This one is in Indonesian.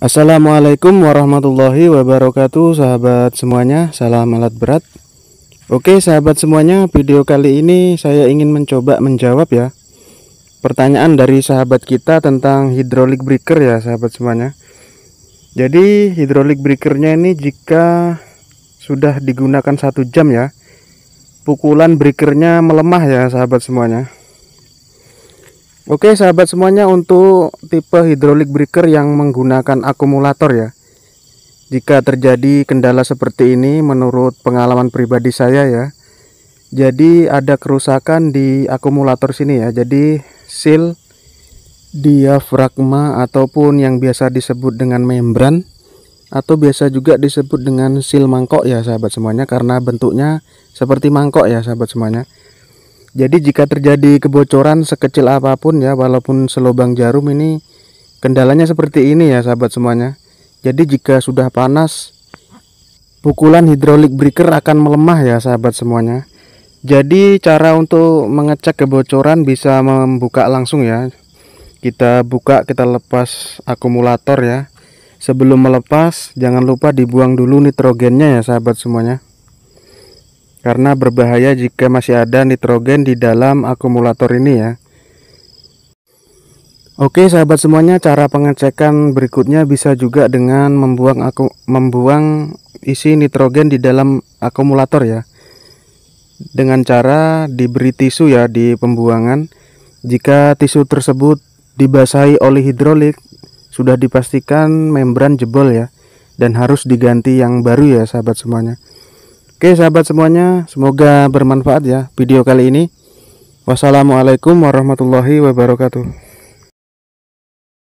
Assalamualaikum warahmatullahi wabarakatuh sahabat semuanya. Salam alat berat. Oke sahabat semuanya video kali ini saya ingin mencoba menjawab ya. Pertanyaan dari sahabat kita tentang hidrolik breaker ya sahabat semuanya. Jadi hidrolik breakernya ini jika sudah digunakan satu jam ya Pukulan breakernya melemah ya sahabat semuanya Oke sahabat semuanya untuk tipe hidrolik breaker yang menggunakan akumulator ya. Jika terjadi kendala seperti ini menurut pengalaman pribadi saya ya Jadi ada kerusakan di akumulator sini ya. Jadi seal diafragma ataupun yang biasa disebut dengan membran Atau biasa juga disebut dengan seal mangkok ya sahabat semuanya Karena bentuknya seperti mangkok ya sahabat semuanya jadi jika terjadi kebocoran sekecil apa pun ya walaupun selubang jarum ini kendalanya seperti ini ya sahabat semuanya. Jadi jika sudah panas pukulan hidrolik breaker akan melemah ya sahabat semuanya. Jadi cara untuk mengecek kebocoran bisa membuka langsung ya. Kita buka, kita lepas akumulator ya. Sebelum melepas jangan lupa dibuang dulu nitrogennya ya sahabat semuanya karena berbahaya jika masih ada nitrogen di dalam akumulator ini ya. Oke sahabat semuanya cara pengecekan berikutnya bisa juga dengan membuang aku membuang isi nitrogen di dalam akumulator ya. Dengan cara diberi tisu ya di pembuangan. Jika tisu tersebut dibasahi oleh hidrolik sudah dipastikan membran jebol ya dan harus diganti yang baru ya sahabat semuanya Oke sahabat semuanya, semoga bermanfaat ya video kali ini. Wassalamualaikum warahmatullahi wabarakatuh.